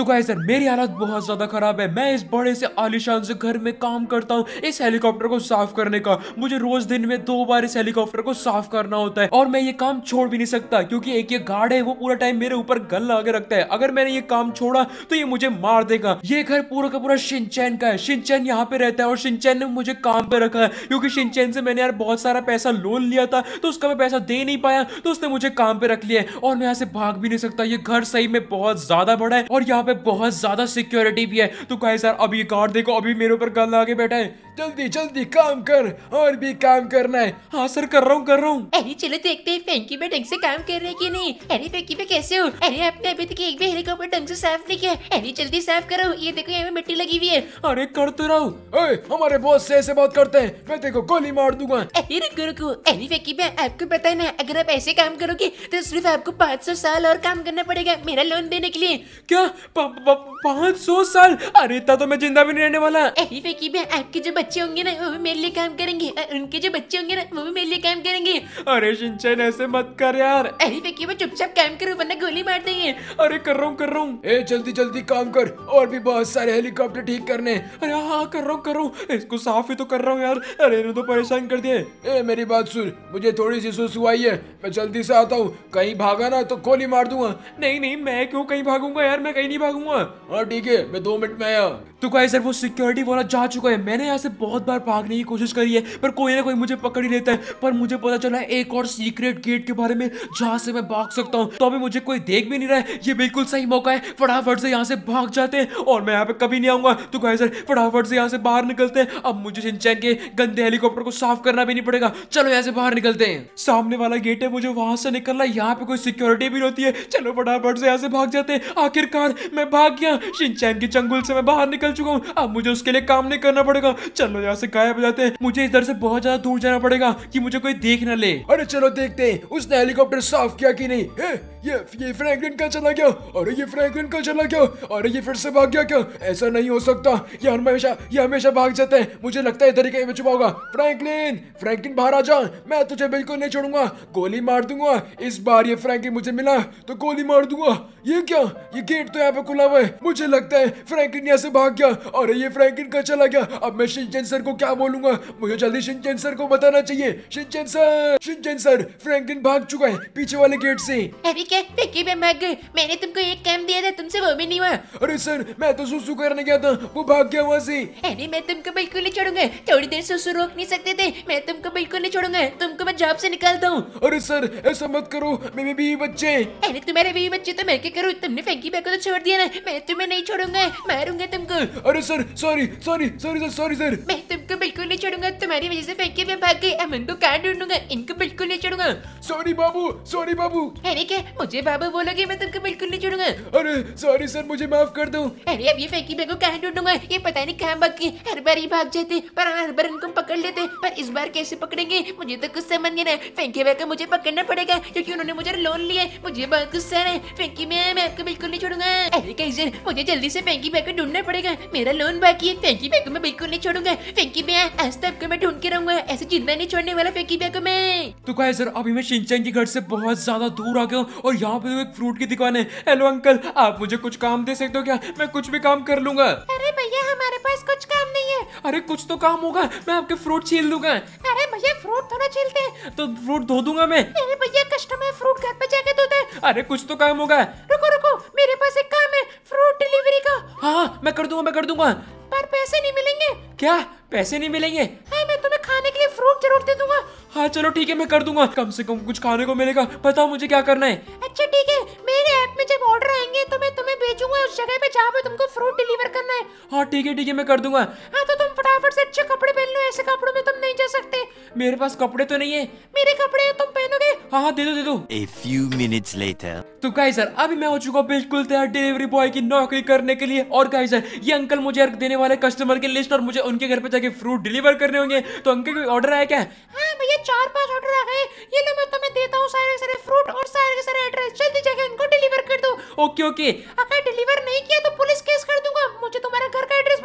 तो guys sir मेरी हालत बहुत ज़्यादा खराब है। मैं इस बड़े से आलिशान से घर में काम करता हूँ इस हेलीकॉप्टर को साफ़ करने का। मुझे रोज दिन में दो बार इस हेलीकॉप्टर को साफ़ करना होता है और मैं ये काम छोड़ भी नहीं सकता, क्योंकि एक ये गार्ड है, वो पूरा टाइम मेरे ऊपर गन लगा रखता है। अगर मैंने ये काम छोड़ा तो ये मुझे मार देगा। ये घर पूरा का पूरा शिनचैन का है। शिनचैन यहाँ पे रहता है और शिनचैन ने मुझे काम पे रखा है, क्योंकि शिनचैन से मैंने यार बहुत सारा पैसा लोन लिया था तो उसका मैं पैसा दे नहीं पाया तो उसने मुझे काम पे रख लिया है। और मैं यहाँ से भाग भी नहीं सकता। ये घर सही में बहुत ज़्यादा बड़ा है और यहाँ बहुत ज़्यादा सिक्योरिटी भी है। तो कहे सर अभी कार देखो, अभी मेरे ऊपर गल के बैठा है। जल्दी जल्दी काम कर और भी काम करना है। हाँ सर कर रहा हूँ कर रहा हूँ। अरे चलो देखते हैं फैंकी में ढंग से काम कर रहे हैं कि नहीं? अरे फैंकी में कैसे हो? अरे आपने अभी तक एक भी हेलीकॉप्टर ढंग से साफ़ नहीं किया। अरे जल्दी साफ़ करो ये देखो यहाँ मिट्टी लगी हुई है। अरे कर तो रहा। हूँ हमारे बॉस से ऐसे बात करते हैं। मैं देखो गोली मार दूँगा। अरे रुको रुको। अरे फैंकी पे आपको पता है ना अगर आप ऐसे काम करोगे तो सिर्फ़ आपको पाँच सौ साल और काम करना पड़ेगा मेरा लोन देने के लिए। क्या? पाँच सौ साल? अरे इतना तो मैं ज़िंदा भी नहीं रहने वाला। अरे फैकी पे आपके जो बच्चे होंगे ना वो भी मेरे लिए काम करेंगे। और उनके जो बच्चे होंगे ना वो भी मेरे लिए काम करेंगे। अरे शिनचैन ऐसे मत कर यार। अरे फैकी पे चुपचाप काम करो वरना गोली मार देंगे। अरे कर रहा हूँ कर रहा हूँ। ए जल्दी जल्दी काम कर और भी बहुत सारे हेलीकॉप्टर ठीक करने। अरे हाँ कर रहा हूँ कर रहा हूँ। इसको साफ़ ही तो कर रहा हूँ यार। अरे इन्हें तो परेशान कर दिया ए मेरी बात सुन मुझे थोड़ी सी सुस आई है। मैं जल्दी से आता हूँ। कहीं भागा ना तो गोली मार दूँगा। नहीं नहीं मैं क्यों कहीं भागूँगा यार? मैं कहीं नहीं भागूँगा। हाँ ठीक है मैं दो मिनट में आया। तो कहे सर वो सिक्योरिटी वाला जा चुका है। मैंने यहाँ से बहुत बार भागने की कोशिश करी है, पर कोई ना कोई मुझे पकड़ ही लेता है। पर मुझे पता चला है, एक और सीक्रेट गेट के बारे में, जहाँ से मैं भाग सकता हूँ। तो अभी मुझे कोई देख भी नहीं रहा है। ये बिल्कुल सही मौका है। फटाफट से यहाँ से भाग जाते हैं, और मैं यहाँ पे कभी नहीं आऊँगा। तो कहे सर फटाफट से यहाँ से बाहर निकलते हैं। अब मुझे सिंचैन के गंदे हेलीकॉप्टर को साफ़ करना भी नहीं पड़ेगा। चलो यहाँ से बाहर निकलते हैं। सामने वाला गेट है, मुझे वहाँ से निकलना यहाँ पे कोई सिक्योरिटी भी होती है। चलो फटाफट से यहाँ से भाग जाते हैं। आखिरकार मैं भाग गया। शिनचैन के चंगुल से मैं बाहर निकल चुका हूँ। अब मुझे उसके लिए काम नहीं करना पड़ेगा। चलो यहाँ से गायब हो जाते हैं। मुझे इधर से बहुत ज़्यादा दूर जाना पड़ेगा कि मुझे कोई देख न ले। अरे चलो देखते हैं उसने हेलीकॉप्टर साफ़ किया कि नहीं? ए, ये ये फ्रैंकलिन का चला गया। अरे ये फ्रैंकलिन का चला गया। अरे ये फिर से भाग गया क्या? ऐसा नहीं हो सकता। ये हमेशा ये हमेशा भाग जाता है। मुझे लगता है इधर ही कहीं में छुपा होगा। फ्रैंकलिन फ्रैंकलिन बाहर आ जा। मैं तुझे बिल्कुल नहीं छोड़ूँगा। गोली मार दूँगा। इस बार ये फ्रैंकलिन मुझे मिला तो गोली मार दूँगा। ये क्या? ये गेट तो यहाँ पे खुला हुआ है। मुझे लगता है फ्रैंकलिन यहाँ से भाग गया। अरे ये फ्रैंकलिन का चला गया। अब मैं शिनचैन सर को क्या बोलूँगा? मुझे जल्दी शिनचैन सर को बताना चाहिए। Shinchan sir Shinchan sir Franklin भाग चुका है पीछे वाले गेट से। अरे क्या? फैकी पे भाग गए मैंने तुमको एक काम दिया था तुमसे वो भी नहीं हुआ। अरे सर मैं तो सुसु करने गया था वो भाग गया वहाँ से। अरे मैं तुमको बिल्कुल नहीं छोड़ूँगा। थोड़ी देर सुसु रोक नहीं सकते थे। मैं तुमको बिल्कुल नहीं छोड़ूँगा। तुमको मैं जॉब से निकालता हूँ। अरे सर ऐसा मत करो मेरे भी बच्चे। अरे तुम्हारे भी बच्चे तो मैं क्या करूँ। तुमने फैंकी बैग को तो छोड़ दिया ना। मैं तुम्हें नहीं छोड़ूँगा मारूँगा तुमको। अरे sir sorry sorry sorry sir sorry sir मैं तुमको बिल्कुल नहीं छोड़ूँगा। तुम्हारी वजह से फैंकी में भाग गई। अब इनको कहाँ ढूंढूँगा? इनको बिल्कुल नहीं छोड़ूँगा। सॉरी बाबू। सॉरी बाबू। अरे क्या? मुझे बाबू बोलोगे मैं तुमको बिल्कुल नहीं छोड़ूँगा। अरे सॉरी सर मुझे माफ़ कर दो। अरे अब ये फैंकी बैग को कहाँ ढूंढूँगा? ये पता नहीं कहाँ भाग गई। हर बार ही भाग जाते पर हर बार इनको पकड़ लेते। पर इस बार कैसे पकड़ेंगे? मुझे तो कुछ समझ नहीं रहा। फैंकी बैग को मुझे पकड़ना पड़ेगा क्योंकि उन्होंने मुझे लोन लिया मुझे बहुत गुस्सा है। फैंकी में मैं आपको बिल्कुल नहीं छोड़ूँगा। अरे कैसे मुझे जल्दी से फैंकी बैग को ढूंढना पड़ेगा। मेरा लोन बाकी है। फैंकी बैग को मैं बिल्कुल नहीं छोड़ूँगा। फैंकी में आज तक को मैं ढूंढ के रहूँगा। ऐसे ज़िंदा नहीं छोड़ने वाला फैंकी बैग को मैं। तो कहे सर अभी मैं शिनचैन के घर से बहुत ज़्यादा दूर आ गया हूँ और यहाँ पे तो एक फ्रूट की दुकान है। हेलो अंकल आप मुझे कुछ काम दे सकते हो क्या? मैं कुछ भी काम कर लूँगा। अरे भैया हमारे पास कुछ काम नहीं है। अरे कुछ तो काम होगा। मैं आपके फ्रूट छील दूँगा अरे भैया फ्रूट थोड़ा छीलते हैं। तो फ्रूट धो दूँगा मैं। अरे भैया कस्टमर फ्रूट घर पे जाके धोता है। अरे कुछ तो काम होगा। रुको रुको मेरे पास एक काम है फ्रूट डिलीवरी का। हाँ मैं कर दूँगा मैं कर दूँगा। पर पैसे नहीं मिलेंगे। क्या? पैसे नहीं मिलेंगे? है, मैं तुम्हें खाने के लिए फ्रूट ज़रूर दे दूँगा। हाँ चलो ठीक है मैं कर दूँगा। कम से कम कुछ खाने को मिलेगा। बताओ मुझे क्या करना है? अच्छा ठीक है। मेरे ऐप में जब ऑर्डर आएँगे तो मैं तुम्हें भेजूँगा। उस जगह पे जहाँ पे तुमको फ्रूट डिलीवर करना है। हाँ ठीक है ठीक है मैं कर दूँगा। हाँ तो तुम फटाफट से अच्छे कपड़े पहन लो ऐसे कपड़ों में तुम नहीं जा सकते। मेरे पास कपड़े तो नहीं है। मेरे कपड़े हैं, तुम पहनोगे? हाँ हाँ दे दो दे दो। A few minutes later. तो गाइस सर अभी मैं हो चुका हूँ बिल्कुल तैयार डिलीवरी बॉय की नौकरी करने के लिए। और गाइस सर ये अंकल मुझे देने वाले कस्टमर की लिस्ट और मुझे उनके घर पे जाके फ्रूट डिलीवर करने होंगे। तो अंकल कोई ऑर्डर आया क्या? हाँ भैया चार पाँच ऑर्डर आ गए। ये लो मैं तुम्हें देता हूँ सारे सारे फ्रूट और सारे सारे एड्रेस जल्दी जाके उनको डिलीवर कर दो। ओके ओके अगर डिलीवर नहीं किया तो पुलिस केस कर दूँगा। मुझे तुम्हारा घर का एड्रेस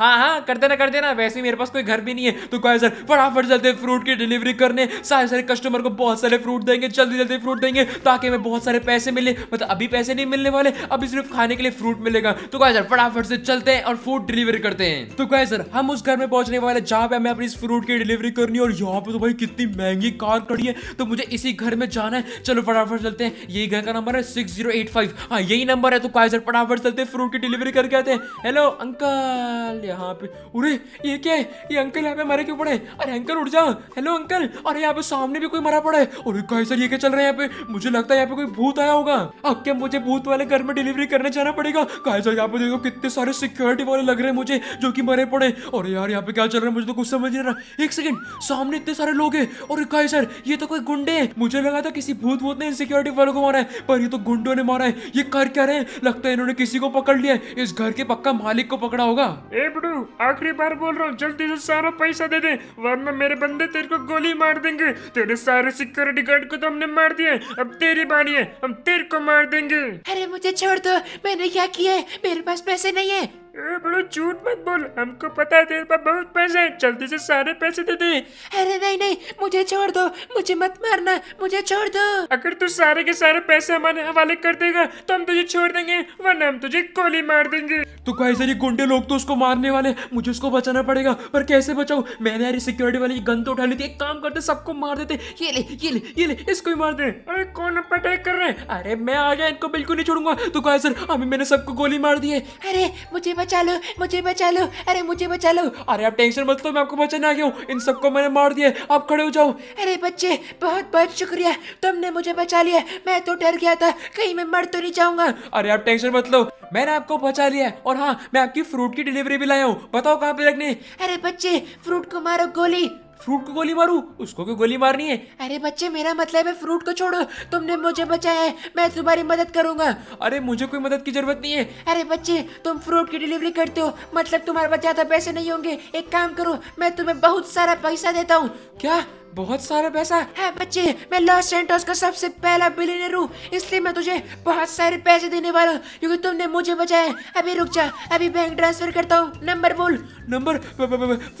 है हाँ कर देना कर देना। वैसे मेरे पास कोई घर भी नहीं है। तो कहा, सर, फटाफट चलते फ्रूट की डिलीवरी करने। सारे सारे कस्टमर को बहुत सारे फ्रूट देंगे, जल्दी जल्दी फ्रूट देंगे, ताकि हमें बहुत सारे पैसे मिले। मतलब अभी पैसे नहीं मिलने वाले, अभी सिर्फ़ खाने के लिए फ्रूट मिलेगा। तो कहा, सर, फटाफट से चलते हैं और फ्रूट डिलीवरी करते हैं। तो कहा, सर, हम उस घर में पहुँचने वाले जहाँ पे हमें अपनी इस फ्रूट की डिलीवरी करनी है। और यहाँ पे तो भाई कितनी महँगी कार खड़ी है। तो मुझे इसी घर में जाना है। चलो, फटाफट चलते हैं। यही घर का नंबर है सिक्स ज़ीरो एट फाइव हाँ यही नंबर है। तो कहा, सर, फटाफट चलते फ्रूट की डिलीवरी करके आते हैं। हेलो अंकल यहाँ पे। अरे ये क्या है? ये अंकल यहाँ पे मरे क्यों पड़े? अरे अंकल, उठ जाओ। हेलो अंकल अरे यहाँ पे सामने भी कोई मरा पड़ा है। अरे कहा सर ये क्या चल रहा है यहाँ पे? मुझे लगता है यहाँ पे कोई भूत आया होगा। अब क्या मुझे भूत वाले घर में डिलीवरी करने जाना पड़ेगा? कहा सर यहाँ पे देखो कितने सारे सिक्योरिटी वाले लग रहे हैं मुझे, जो कि मरे पड़े और यार, यहाँ पे क्या चल रहा है? मुझे तो कुछ समझ नहीं रहा। एक सेकंड सामने इतने सारे लोग हैं। और कहा सर ये तो कोई गुंडे हैं। मुझे लगा था किसी भूत भूत ने सिक्योरिटी वालों को मारा है, पर ये तो गुंडों ने मारा है। ये कर क्या रहे लगता है इन्होंने किसी को पकड़ लिया है। इस घर के पक्का मालिक को पकड़ा होगा। ए बड़ू आखिरी बार बोल रहा हूँ, जल्दी से सारा पैसा दे दे, वरना मेरे बंदे तेरे को गोली मार देंगे। तेरे सारे सिक्योरिटी गार्ड को तो हमने मार दिया अब तेरी बारी है, हम तेरे को मार देंगे। अरे मुझे छोड़ दो, मैंने क्या किया है? मेरे पास पैसे नहीं है। ए बड़ू झूठ मत बोल। हमको पता है तेरे पास बहुत पैसे हैं। जल्दी से सारे पैसे दे दे। अरे नहीं नहीं मुझे छोड़ दो। मुझे मत मारना मुझे छोड़ दो। अगर तू सारे के सारे पैसे हमारे हवाले कर देगा तो हम तुझे छोड़ देंगे वरना हम तुझे गोली मार देंगे। तो कहा सर ये गुंडे लोग तो उसको मारने वाले मुझे उसको बचाना पड़ेगा पर कैसे बचाऊं? मैंने यार सिक्योरिटी वाली गन तो उठा ली थी। एक काम करते सबको मार देते। ये ले ये ले ये ले इसको भी मार दे। अरे कौन अटैक कर रहे हैं? अरे मैं आ गया इनको बिल्कुल नहीं छोड़ूँगा। तो कहा सर अभी मैंने सबको गोली मार दी है। अरे मुझे बचा लो मुझे बचा लो। अरे मुझे बचा लो। अरे आप टेंशन मत लो मैं आपको बचाने आ गया हूँ। इन सबको मैंने मार दिया आप खड़े हो जाओ। अरे बच्चे बहुत बहुत शुक्रिया। तुमने मुझे बचा लिया। मैं तो डर गया था। कहीं मैं मर तो नहीं जाऊँगा। अरे आप टेंशन मत लो। मैंने आपको बचा लिया और हाँ मैं आपकी फ्रूट की डिलीवरी भी लाया हूँ। बताओ कहाँ पे रखने अरे बच्चे फ्रूट को मारो गोली। फ्रूट को गोली मारू? उसको क्यों गोली मारनी है? अरे बच्चे मेरा मतलब है फ्रूट को छोड़ो। तुमने मुझे बचाया है। मैं तुम्हारी मदद करूँगा। अरे मुझे कोई मदद की ज़रूरत नहीं है। अरे बच्चे तुम फ्रूट की डिलीवरी करते हो। मतलब तुम्हारे पास ज़्यादा पैसे नहीं होंगे। एक काम करो मैं तुम्हें बहुत सारा पैसा देता हूँ। क्या? बहुत सारा पैसा है। बच्चे मैं लॉस सेंटोस का सबसे पहला बिलियनर हूँ इसलिए मैं तुझे बहुत सारे पैसे देने वाला हूँ क्योंकि तुमने मुझे बचाया अभी रुक जा अभी बैंक ट्रांसफ़र करता हूँ। नंबर बोल। Number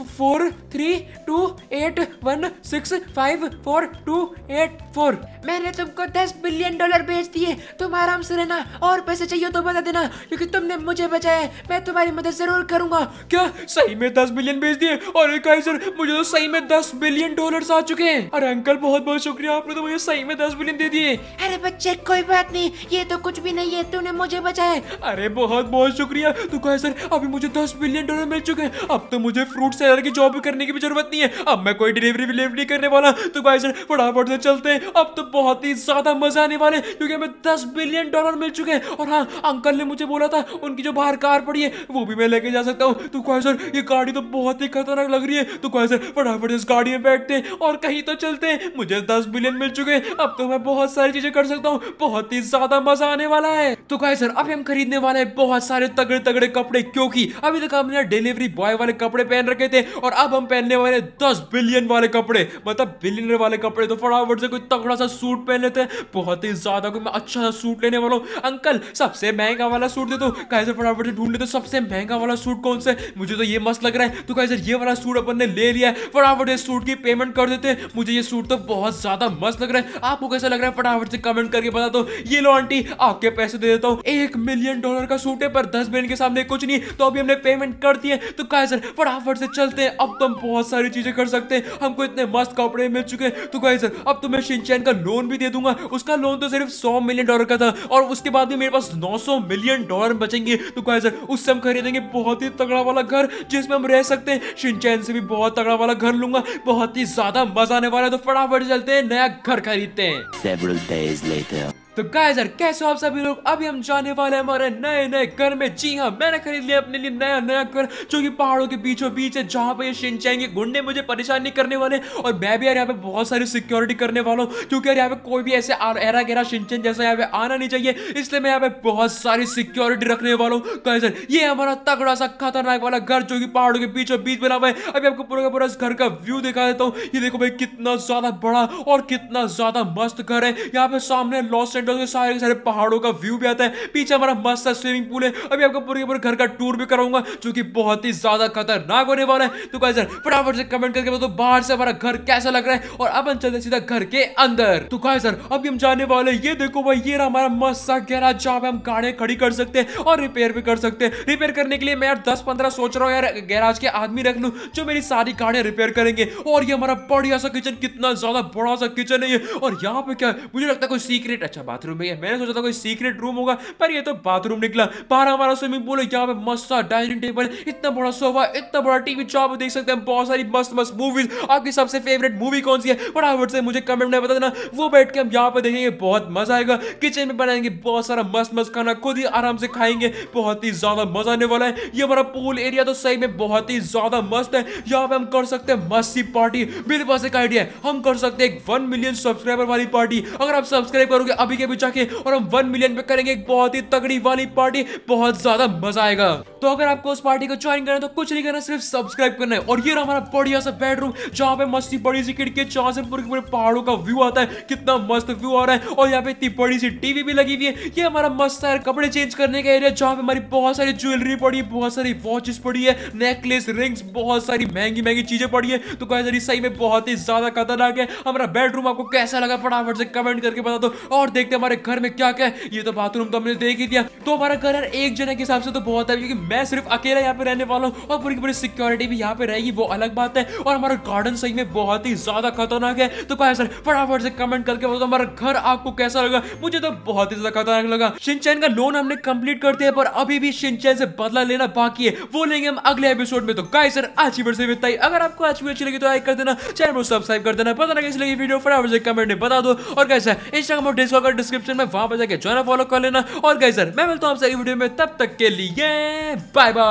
four three two eight one six five four two eight four मैंने तुमको दस बिलियन डॉलर भेज दिए। तुम आराम से रहना और पैसे चाहिए तो बता देना क्योंकि तुमने मुझे बचाया मैं तुम्हारी मदद ज़रूर करूँगा। क्या? सही में दस बिलियन भेज दिए? अरे सर मुझे तो सही में दस बिलियन डॉलर आ चुके हैं। अरे अंकल बहुत बहुत शुक्रिया आपने तो मुझे सही में दस बिलियन दे दिए। अरे बच्चे कोई बात नहीं ये तो कुछ भी नहीं है तूने मुझे बचाया। अरे बहुत बहुत शुक्रिया तो कहे सर अभी मुझे दस बिलियन डॉलर मिल चुके हैं अब तो मुझे फ्रूट सेलर की जॉब करने की भी ज़रूरत नहीं है अब मैं कोई डिलीवरी विलीवरी करने वाला तो कहे सर फटाफट से चलते हैं अब तो बहुत ही ज़्यादा मज़ा आने वाले क्योंकि हमें दस बिलियन डॉलर मिल चुके हैं। और हाँ अंकल ने मुझे बोला था उनकी जो बाहर कार पड़ी है वो भी मैं लेके जा सकता हूँ। तो कहे सर ये गाड़ी तो बहुत ही खतरनाक लग रही है तो कहे सर फटाफट इस गाड़ी में बैठते हैं और कहीं तो चलते हैं। मुझे दस बिलियन मिल चुके अब तो मैं बहुत सारी चीज़ें कर सकता हूँ। बहुत ही ज़्यादा मज़ा आने वाला है। तो कहे सर अभी हम खरीदने वाले हैं बहुत सारे तगड़े तगड़े कपड़े, क्योंकि अभी तक हमने डिलीवरी बॉय वाले कपड़े पहन रखे थे और अब हम पहनने वाले दस बिलियन वाले कपड़े। मतलब बिलियनर वाले कपड़े तो फटाफट से कोई तगड़ा सा सूट पहन लेते हैं। बहुत ही ज़्यादा कोई मैं अच्छा सा सूट लेने वाला हूँ। अंकल, सबसे महँगा वाला सूट दे दो। कहे सर फटाफट से ढूंढ लेते सबसे महँगा वाला सूट कौन सा मुझे तो ये मस्त लग रहा है। तो कहे सर ये वाला सूट अपन ने ले लिया है। फटाफट इस सूट की पेमेंट कर देते हैं। मुझे ये सूट तो बहुत ज़्यादा मस्त लग रहा है। आपको कैसा लग रहा है? फटाफट से कमेंट करके बता दो। ये लो आंटी, आपके पैसे दे देता हूँ। एक मिलियन डॉलर का सूट है, पर दस मिलियन के सामने कुछ नहीं। तो अभी हमने पेमेंट कर दी है। तो कहे सर फटाफट से चलते हैं। अब तो हम बहुत सारी चीज़ें कर सकते हैं। हमको इतने मस्त कपड़े मिल चुके हैं। तो कहे सर अब तो मैं शिनचैन का लोन भी दे दूँगा। उसका लोन तो सिर्फ़ सौ मिलियन डॉलर का था। और उसके बाद भी मेरे पास नौ सौ मिलियन डॉलर बचेंगे। तो कहे सर उससे हम खरीदेंगे बहुत ही तगड़ा वाला घर, जिसमें हम रह सकते हैं। शिनचैन से भी बहुत तगड़ा वाला घर लूँगा। बहुत ही ज़्यादा मज़ा आने वाला है तो फटाफट चलते हैं नया घर खरीदते हैं। Several days later. तो कैसे हो आप सभी लोग? अभी हम जाने वाले हैं हमारे नए नए घर में। जी हाँ मैंने खरीद लिया अपने लिए नया नया घर, जो कि पहाड़ों के बीचों बीच है, जहाँ पे ये शिनचैन के गुंडे मुझे परेशान नहीं करने वाले और मैं भी यार यहाँ पे बहुत सारी सिक्योरिटी करने वाला हूँ, क्योंकि यार यहाँ पे कोई भी ऐसे एरा गेरा शिनचैन जैसा यहाँ पे आना नहीं चाहिए। इसलिए मैं यहाँ पे बहुत सारी सिक्योरिटी रखने वाला हूँ। गाइजर ये हमारा तगड़ा सा खतरनाक वाला घर, जो कि पहाड़ों के बीचों बीच बना हुआ है। अभी आपको पूरा का पूरा इस घर का व्यू दिखा देता हूँ। ये देखो भाई, कितना ज़्यादा बड़ा और कितना ज़्यादा मस्त घर है। यहाँ पे सामने लॉस एंटर होते सारे सारे पहाड़ों का व्यू भी आता है। पीछे हमारा मस्त सा स्विमिंग पूल है। अभी आपको पूरे पूरे घर का टूर भी कराऊँगा, जो कि बहुत ही ज़्यादा खतरनाक होने वाला है। तो गाइस फटाफट से कमेंट करके बताओ, बाहर से हमारा घर कैसा लग रहा है? और अब हम चलते सीधा घर के अंदर। तो गाइस यार, अभी हम जाने वाले ये देखो भाई, ये हमारा मस्त सा गैराज, जहाँ पे हम गाड़ियाँ खड़ी कर सकते हैं और रिपेयर भी कर सकते हैं। रिपेयर करने के लिए मैं यार दस पंद्रह सोच रहा हूँ यार, गैराज के आदमी रख लूँ, जो मेरी सारी गाड़ियाँ रिपेयर करेंगे। और ये हमारा बढ़िया सा किचन कितना ज़्यादा बड़ा सा किचन है और यहाँ पे क्या? मुझे लगता है कोई सीक्रेट अच्छा बाथरूम में। मैंने सोचा था कोई सीक्रेट रूम होगा, पर ये तो बाथरूम निकला। बाहर हमारा स्विमिंग पूल यहाँ पे मस्त सा डाइनिंग टेबल इतना बड़ा सोफा इतना बड़ा टीवी जहाँ पे देख सकते हैं, बहुत सारी मस्त मस्त मूवीज़ आपकी सबसे फेवरेट मूवी कौन सी है? फटाफट से मुझे कमेंट में बता देना वो बैठ के हम यहाँ पे देखेंगे, बहुत मज़ा आएगा। किचन में बनाएँगे, बहुत सारा मस्त मस्त खाना, खुद ही आराम से खाएँगे, बहुत ही ज़्यादा मज़ा आने वाला है। ये हमारा पूल एरिया तो सही में बहुत ही ज़्यादा मस्त है। यहाँ पे हम कर सकते हैं मस्त सी पार्टी मेरे पास एक आइडिया है, हम कर सकते हैं एक वन मिलियन सब्सक्राइबर वाली पार्टी अगर आप सब्सक्राइब करोगे, अभी के भी जाके और हम वन मिलियन पे करेंगे एक बहुत ही तगड़ी वाली पार्टी बहुत ज़्यादा मज़ा आएगा। तो अगर आपको उस पार्टी को ज्वाइन करना है तो कुछ नहीं करना, सिर्फ़ सब्सक्राइब करना है। और ये रहा हमारा बढ़िया सा बेडरूम जहाँ पे मस्ती बड़ी सी खिड़की जहाँ से पूरे पूरे पहाड़ों का व्यू आता है, कितना मस्त व्यू आ रहा है। और यहाँ पे इतनी बड़ी सी टीवी भी लगी हुई है। ये हमारा मस्त है कपड़े चेंज करने का एरिया जहाँ पे हमारी बहुत सारी ज्वेलरी पड़ी है, बहुत सारी वॉचेस पड़ी है नेकलेस रिंग्स बहुत सारी महँगी महँगी चीज़ें पड़ी है। तो कह सही में बहुत ही ज़्यादा खतरनाक है। हमारा बेडरूम आपको कैसा लगा, फटाफट से कमेंट करके बता दो। और देखते हैं हमारे घर में क्या क्या ये तो बाथरूम तो हमने देख ही दिया। तो हमारा घर यार एक जने के हिसाब से तो बहुत है, क्योंकि मैं सिर्फ़ अकेला यहाँ पे रहने वाला हूँ और पूरी पूरी सिक्योरिटी भी यहाँ पे रहेगी, वो अलग बात है। और हमारा गार्डन सही में बहुत ही ज़्यादा खतरनाक है। तो कहा सर, फटाफट से कमेंट करके बताओ हमारा घर आपको कैसा लगा? मुझे तो बहुत ही ज़्यादा खतरनाक लगा। शिनचैन का लोन हमने कंप्लीट कर दिया, पर अभी भी शिनचैन से बदला लेना बाकी है। वो लेंगे हम अगले एपिसोड में। तो गाइस सर, आज की वीडियो से अगर आपको आज वीडियो अच्छी लगी तो लाइक कर देना चैनल को सब्सक्राइब कर देना। पता ना कैसी लगी वीडियो फटाफट से कमेंट में बता दो। और कैसा इंस्टाग्राम और डिस्कॉर्ड डिस्क्रिप्शन में वहाँ पर जाकर ज्वाइन फॉलो कर लेना। और गई सर मैं मिलता हूँ आपसे वीडियो में। तब तक के लिए बाय बाय